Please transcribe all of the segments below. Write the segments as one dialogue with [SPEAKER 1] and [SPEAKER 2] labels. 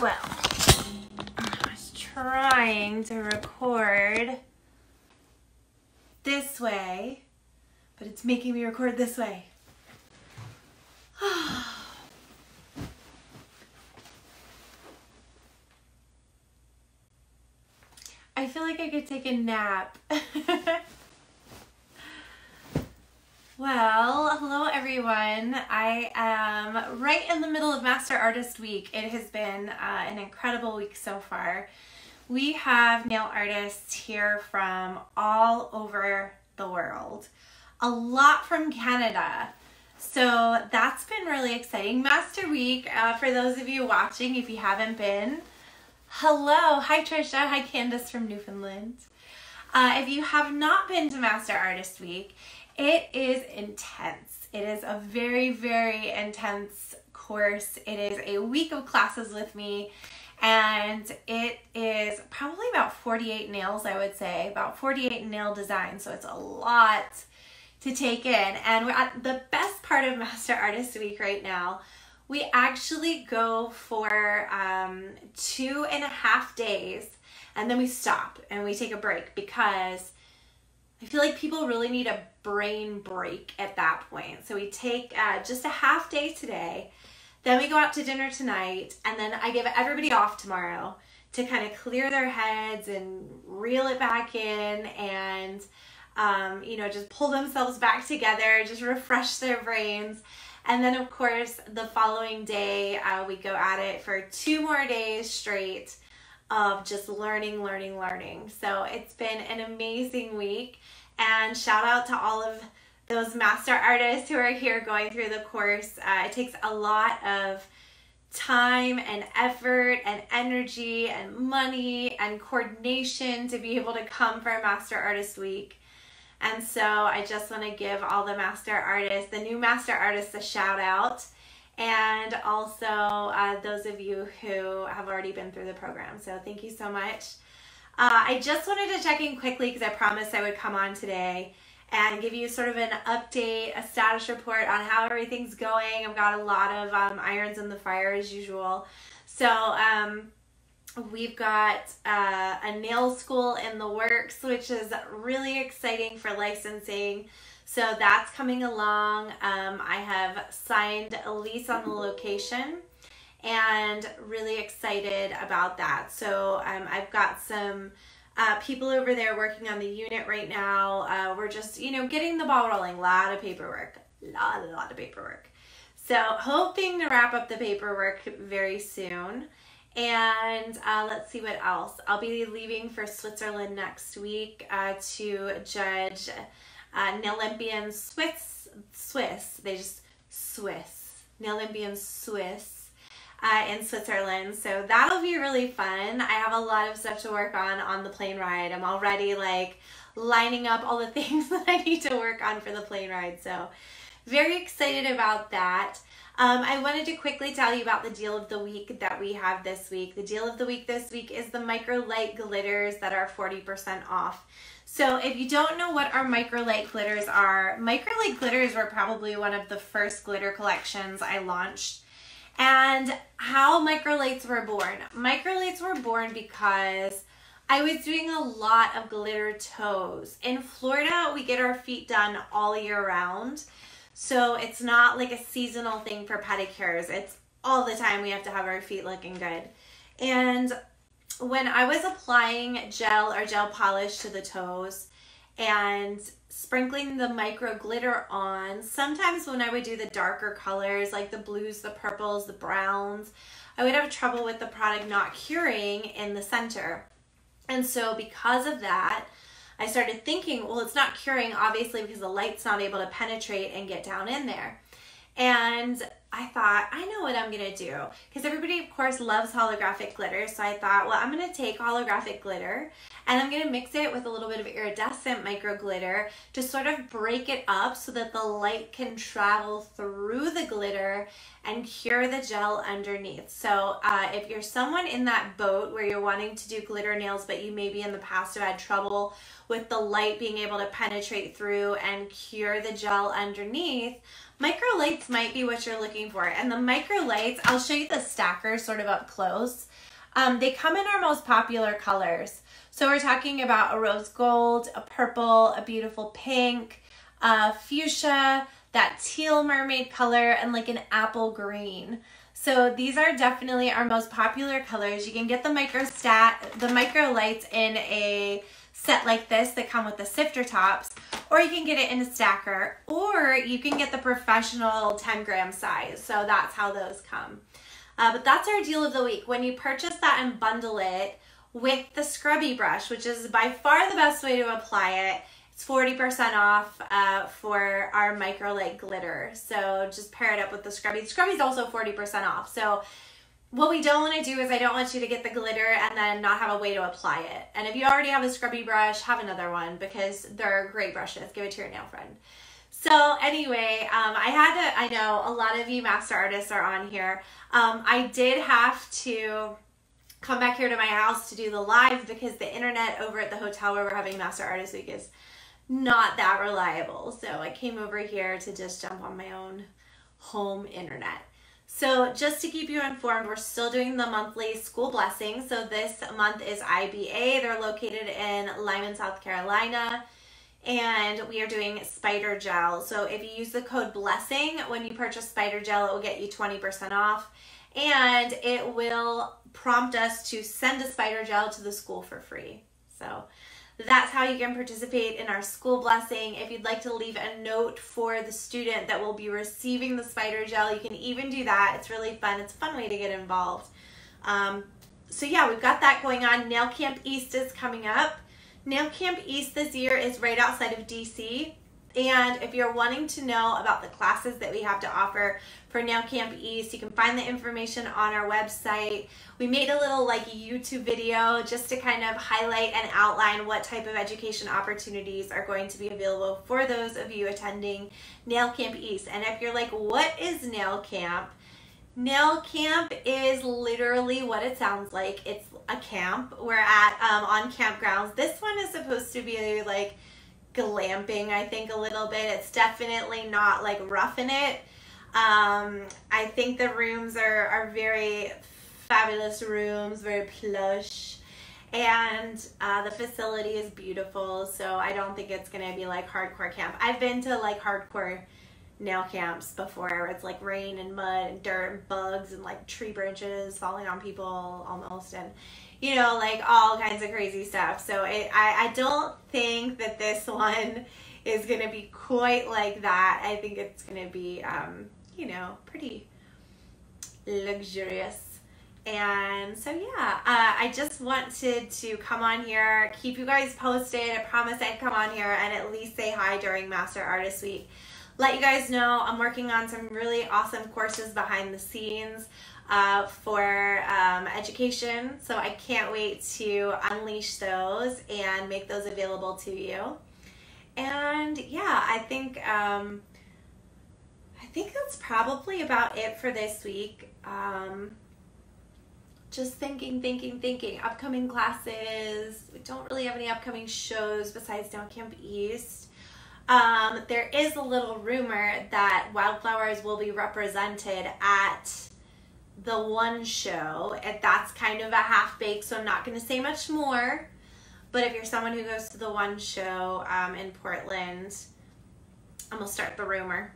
[SPEAKER 1] Well, I was trying to record this way, but it's making me record this way. I feel like I could take a nap. Well, hello everyone. I am right in the middle of Master Artist Week. It has been uh, an incredible week so far. We have nail artists here from all over the world, a lot from Canada. So that's been really exciting. Master Week, uh, for those of you watching, if you haven't been, hello. Hi Trisha. Hi Candace from Newfoundland. Uh, if you have not been to Master Artist Week, it is intense. It is a very, very intense course. It is a week of classes with me and it is probably about 48 nails, I would say, about 48 nail designs. So it's a lot to take in. And we're at the best part of Master Artist Week right now. We actually go for um, two and a half days and then we stop and we take a break because I feel like people really need a brain break at that point. So we take uh, just a half day today, then we go out to dinner tonight, and then I give everybody off tomorrow to kind of clear their heads and reel it back in and um, you know just pull themselves back together, just refresh their brains. And then, of course, the following day, uh, we go at it for two more days straight of just learning, learning, learning. So it's been an amazing week. And shout out to all of those master artists who are here going through the course. Uh, it takes a lot of time and effort and energy and money and coordination to be able to come for a Master Artist Week. And so I just want to give all the master artists, the new master artists, a shout out. And also uh, those of you who have already been through the program. So thank you so much. Uh, I just wanted to check in quickly because I promised I would come on today and give you sort of an update, a status report on how everything's going. I've got a lot of um, irons in the fire as usual. So, um, we've got uh, a nail school in the works, which is really exciting for licensing. So, that's coming along. Um, I have signed a lease on the location and really excited about that. So um, I've got some uh, people over there working on the unit right now. Uh, we're just, you know, getting the ball rolling. A lot of paperwork, a lot, a lot of paperwork. So hoping to wrap up the paperwork very soon. And uh, let's see what else. I'll be leaving for Switzerland next week uh, to judge uh, Olympian Swiss. Swiss. They just Swiss. Olympian Swiss uh, in Switzerland. So that'll be really fun. I have a lot of stuff to work on on the plane ride. I'm already like lining up all the things that I need to work on for the plane ride. So very excited about that. Um, I wanted to quickly tell you about the deal of the week that we have this week. The deal of the week this week is the Micro Light glitters that are 40% off. So if you don't know what our Micro Light glitters are, Micro Light glitters were probably one of the first glitter collections I launched and how microlights were born. Microlights were born because I was doing a lot of glitter toes. In Florida, we get our feet done all year round. So it's not like a seasonal thing for pedicures. It's all the time we have to have our feet looking good. And when I was applying gel or gel polish to the toes and sprinkling the micro glitter on. Sometimes when I would do the darker colors like the blues, the purples, the browns, I would have trouble with the product not curing in the center. And so because of that, I started thinking, well, it's not curing obviously because the light's not able to penetrate and get down in there. And I thought, I know what I'm gonna do. Because everybody, of course, loves holographic glitter. So I thought, well, I'm gonna take holographic glitter and I'm gonna mix it with a little bit of iridescent micro glitter to sort of break it up so that the light can travel through the glitter and cure the gel underneath. So uh, if you're someone in that boat where you're wanting to do glitter nails, but you maybe in the past have had trouble with the light being able to penetrate through and cure the gel underneath, Micro lights might be what you're looking looking for. And the micro lights, I'll show you the stacker sort of up close. Um, they come in our most popular colors. So we're talking about a rose gold, a purple, a beautiful pink, a fuchsia, that teal mermaid color, and like an apple green. So these are definitely our most popular colors. You can get the micro stat, the micro lights in a set like this that come with the sifter tops, or you can get it in a stacker, or you can get the professional 10 gram size. So that's how those come. Uh, but that's our deal of the week. When you purchase that and bundle it with the scrubby brush, which is by far the best way to apply it, it's 40% off uh, for our micro light glitter. So just pair it up with the scrubby. The scrubby is also 40% off. So what we don't want to do is I don't want you to get the glitter and then not have a way to apply it. And if you already have a scrubby brush, have another one because they're great brushes. Give it to your nail friend. So anyway, um, I had to, I know a lot of you master artists are on here. Um, I did have to come back here to my house to do the live because the internet over at the hotel where we're having Master Artist Week is not that reliable. So I came over here to just jump on my own home internet. So just to keep you informed, we're still doing the monthly school blessing. So this month is IBA. They're located in Lyman, South Carolina. And we are doing spider gel. So if you use the code BLESSING when you purchase spider gel, it will get you 20% off. And it will prompt us to send a spider gel to the school for free. So that's how you can participate in our school blessing. If you'd like to leave a note for the student that will be receiving the spider gel, you can even do that. It's really fun. It's a fun way to get involved. Um, so yeah, we've got that going on. Nail Camp East is coming up. Nail Camp East this year is right outside of DC. And if you're wanting to know about the classes that we have to offer for Nail Camp East, you can find the information on our website. We made a little like YouTube video just to kind of highlight and outline what type of education opportunities are going to be available for those of you attending Nail Camp East. And if you're like, what is Nail Camp? Nail Camp is literally what it sounds like. It's a camp. We're at um, on campgrounds. This one is supposed to be like glamping, I think, a little bit. It's definitely not like roughing it. Um, I think the rooms are, are very fabulous rooms, very plush. And uh, the facility is beautiful, so I don't think it's gonna be like hardcore camp. I've been to like hardcore nail camps before where it's like rain and mud and dirt and bugs and like tree branches falling on people almost and you know, like all kinds of crazy stuff. So it, I, I don't think that this one is to be quite like that. I think it's to be, um, you know, pretty luxurious. And so, yeah, uh, I just wanted to come on here, keep you guys posted. I promise I'd come on here and at least say hi during Master Artist Week. Let you guys know I'm working on some really awesome courses behind the scenes uh, for um, education. So I can't wait to unleash those and make those available to you. And yeah, I think um, I think that's probably about it for this week. Um, just thinking, thinking, thinking. Upcoming classes. We don't really have any upcoming shows besides Down Camp East. Um, there is a little rumor that Wildflowers will be represented at the one show. And that's kind of a half bake, so I'm not going to say much more. But if you're someone who goes to the one show um, in Portland, I'm going to start the rumor.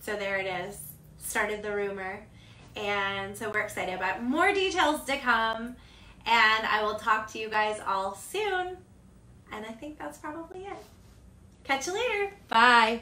[SPEAKER 1] So there it is. Started the rumor. And so we're excited about more details to come. And I will talk to you guys all soon. And I think that's probably. Catch you later. Bye.